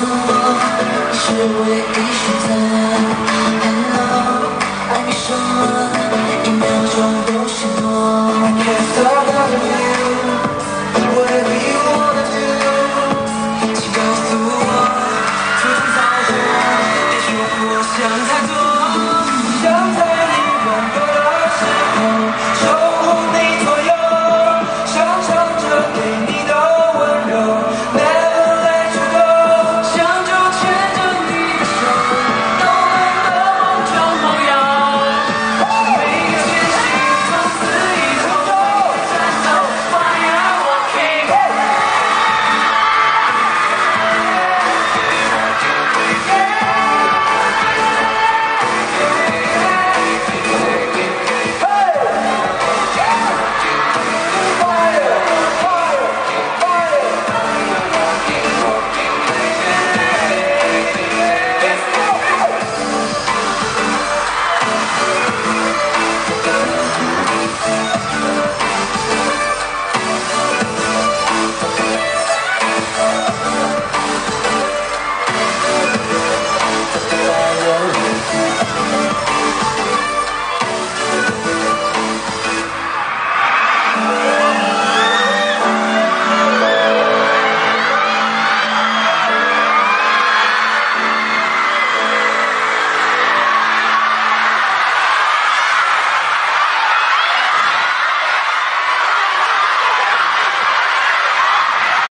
告我，你是唯一选择。I'm sure，一秒钟都心动。Can't stop loving you，whatever you wanna do。多，我想太多。